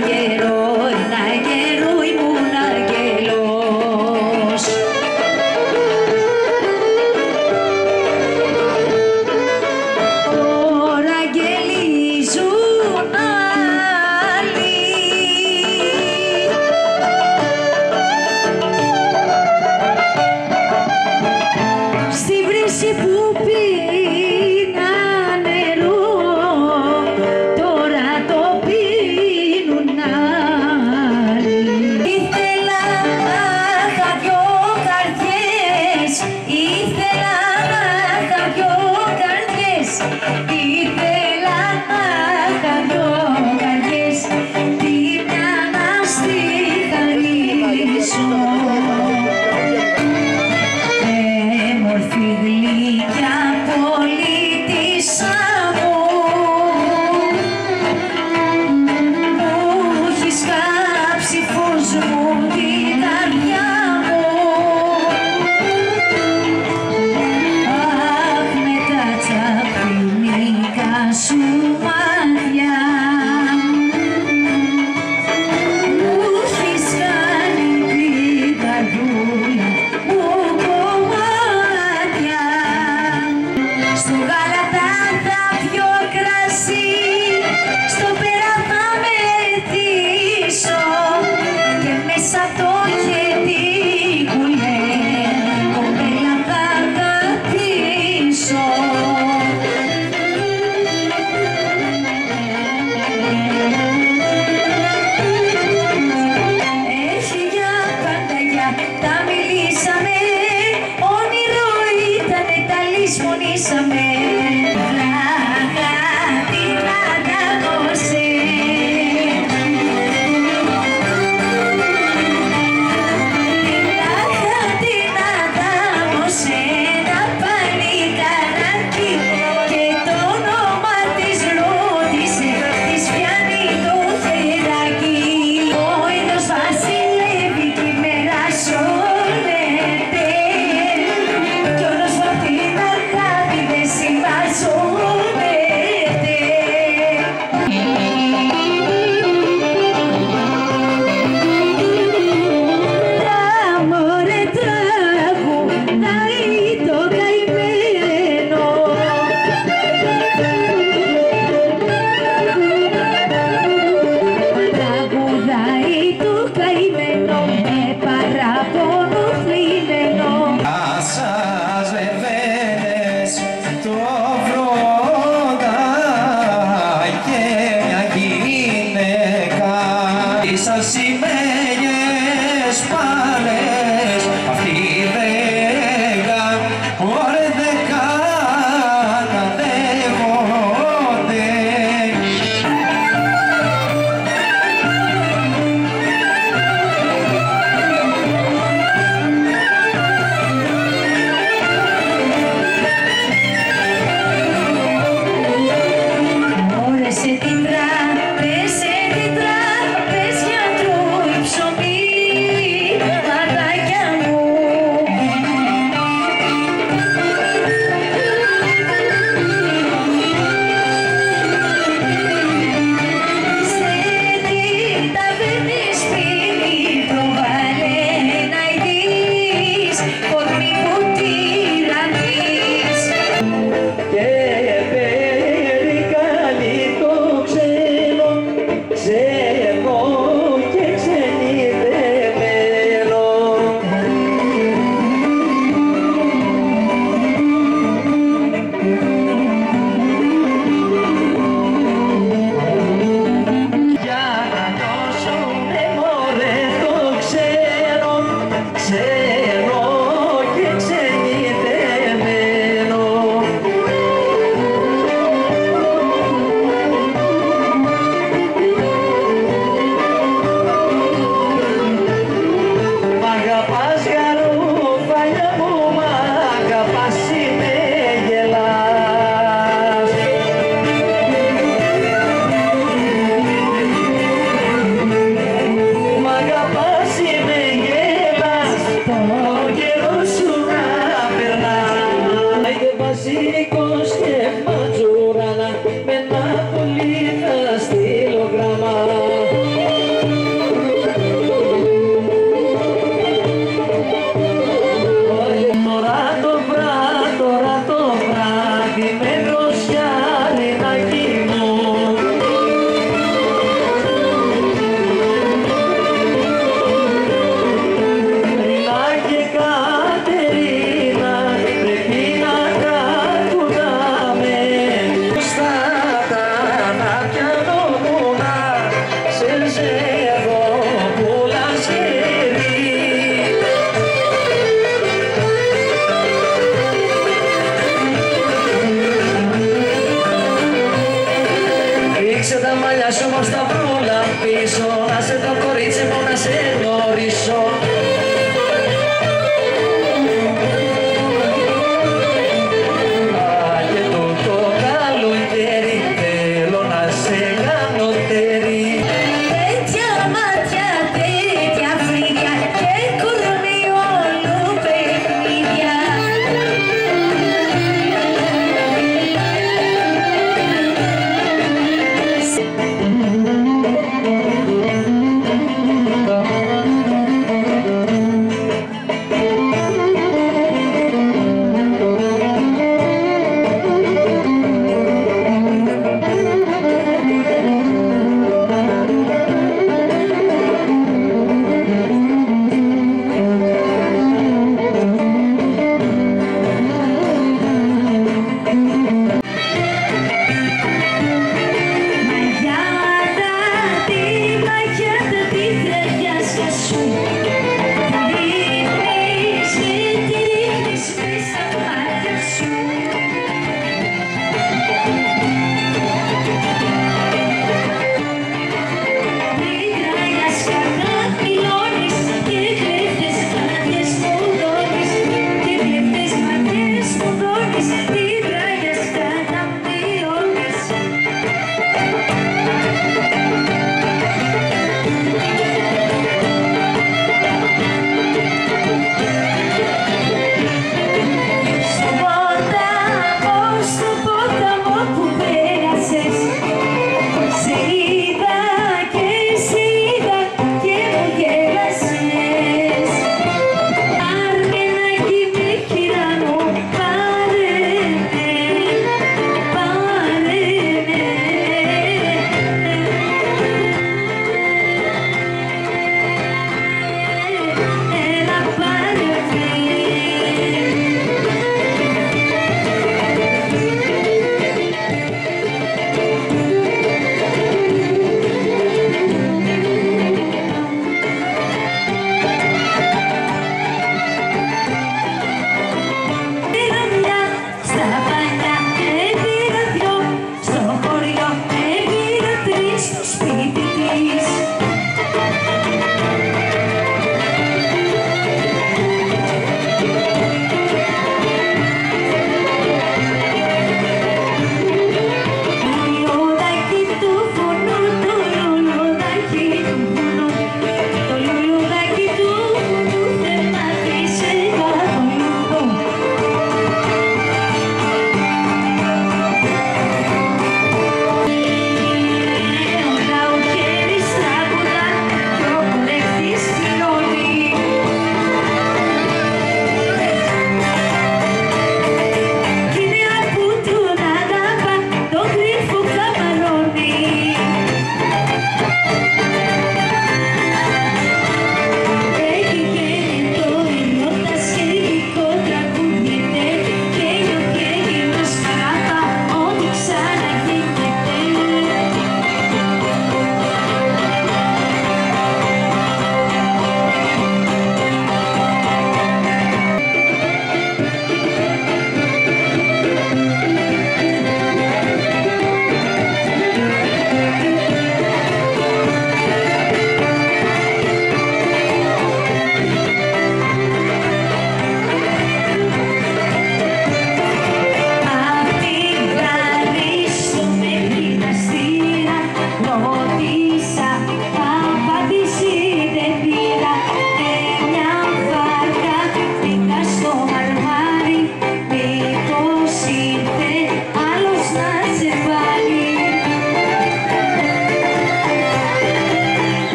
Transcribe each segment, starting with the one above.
quiero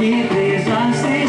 que desvaziar. Assim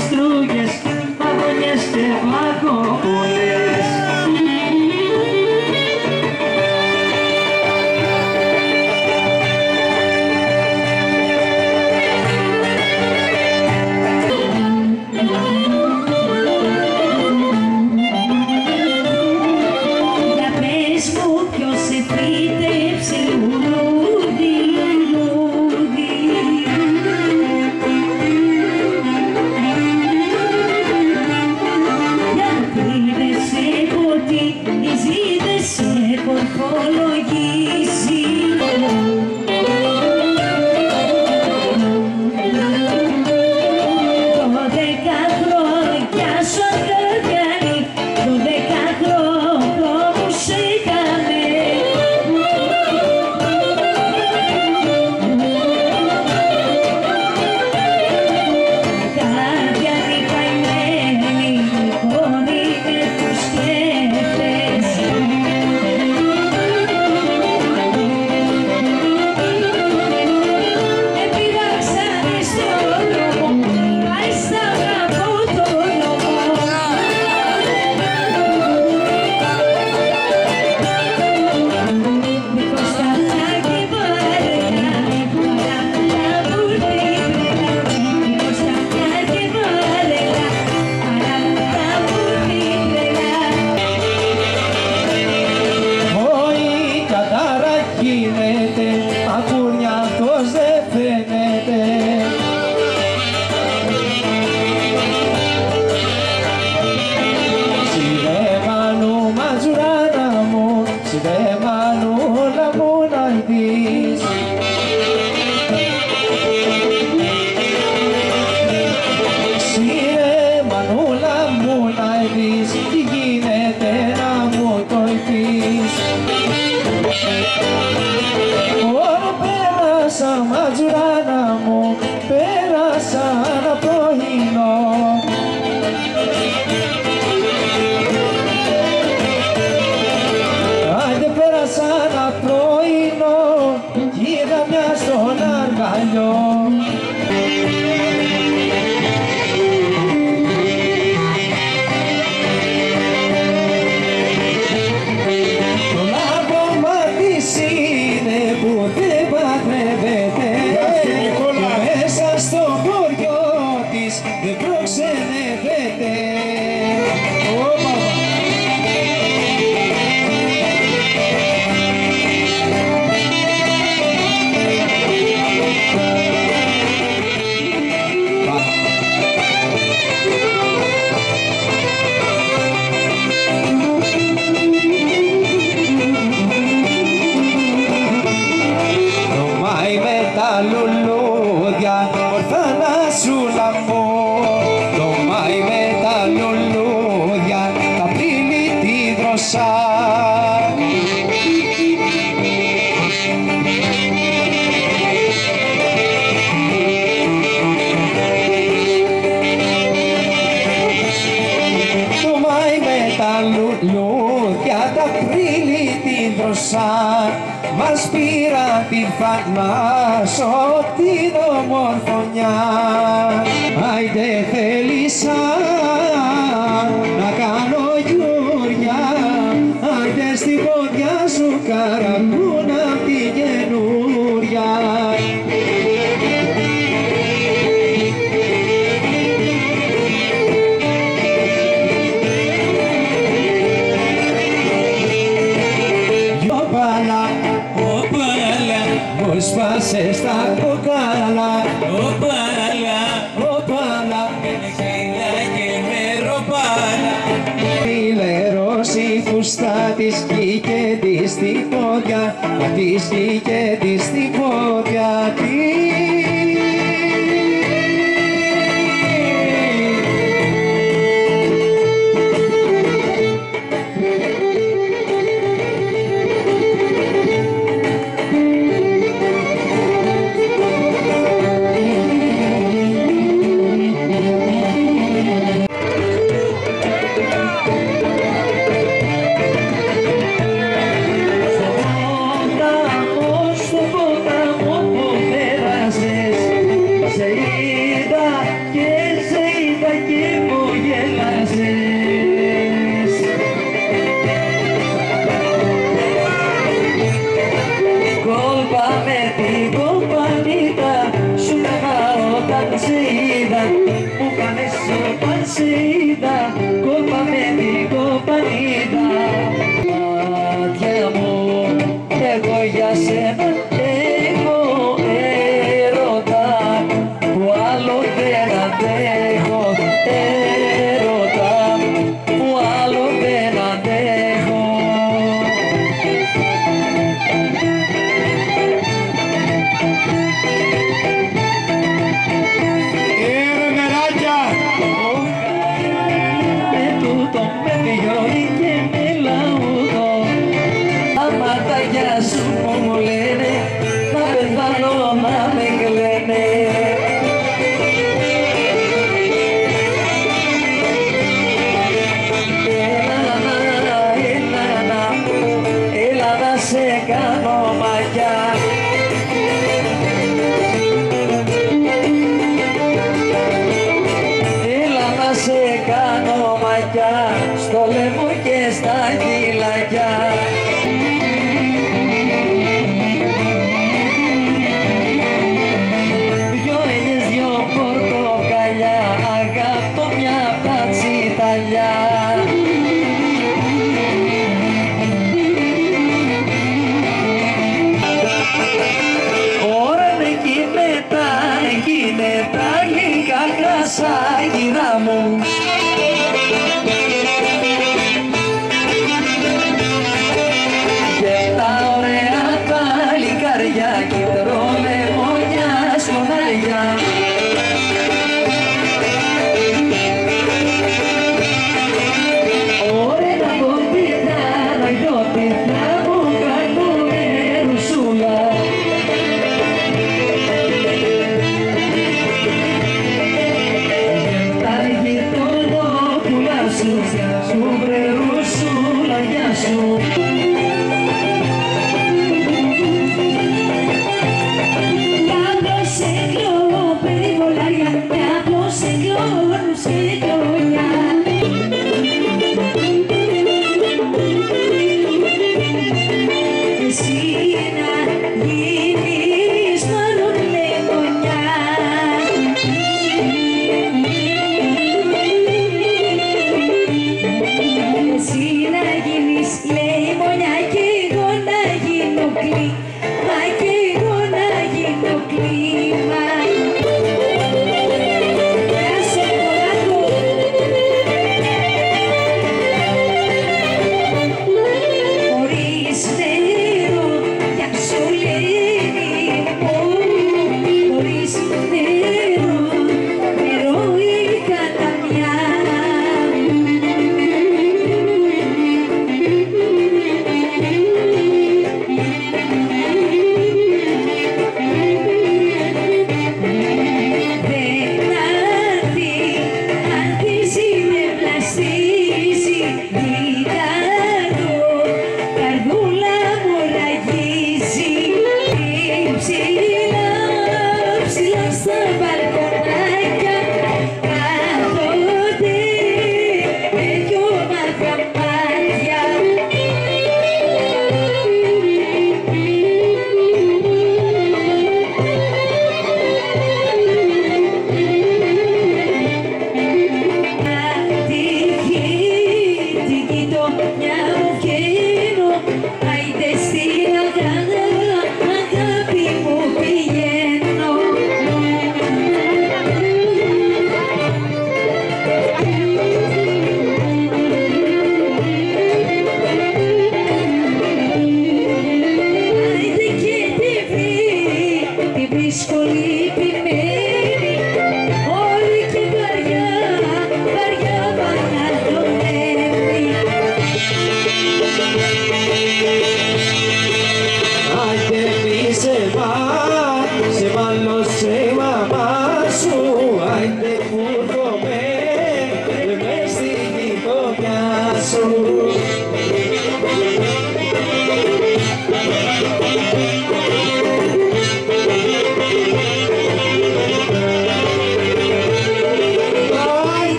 Το λουλούδια τα πρίλη την δροσά. Μας πήρα την φανάσο την ομορφωνιά Άιντε θέλησα Πέρασε στα κοκάλα, οπάλα, οπάλα Μεξίλα και μεροπάλα Φιλερώσει φουστά της και της στη φωτιά. Μα της και της στη Ay, Ramos.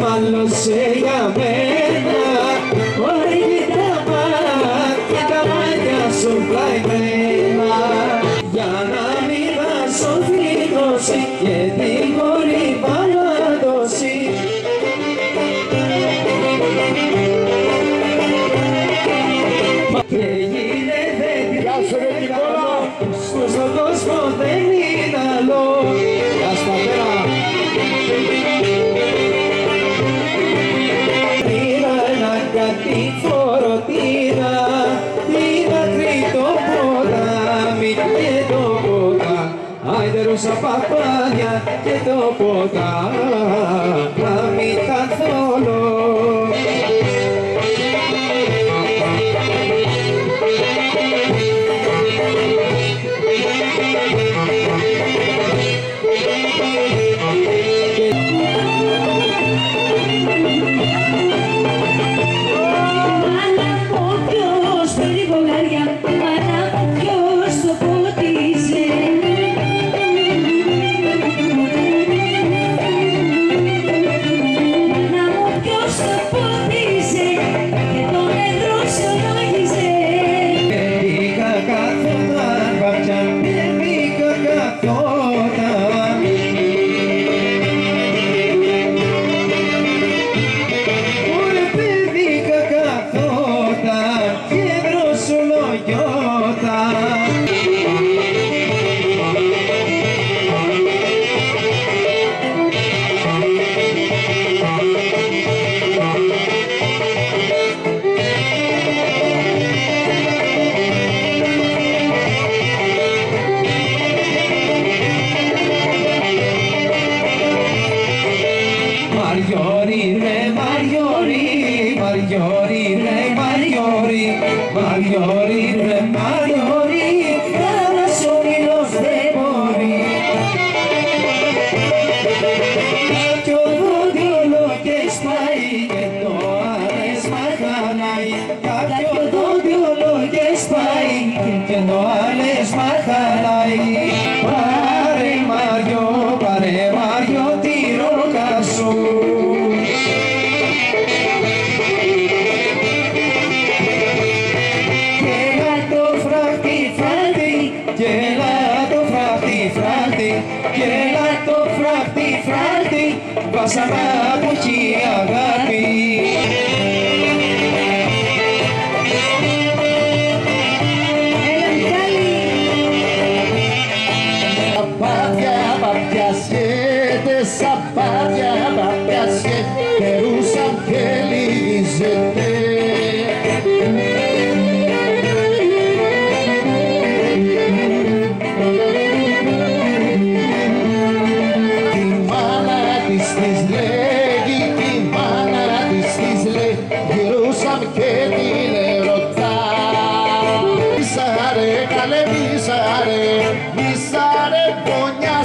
μάλλον για μένα. ता Δηλαδή, δηλαδή, δηλαδή, δηλαδή, δηλαδή, δηλαδή,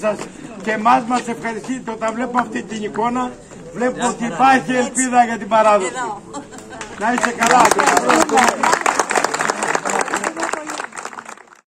σας. Και εμάς μας ευχαριστείτε όταν βλέπω αυτή την εικόνα. Βλέπω ότι υπάρχει ελπίδα για την παράδοση. Να είστε καλά.